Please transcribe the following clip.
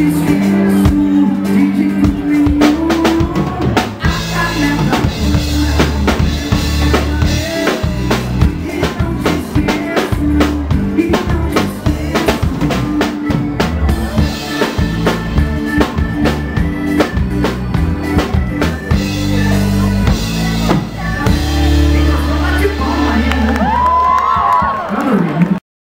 Existe Jesus e te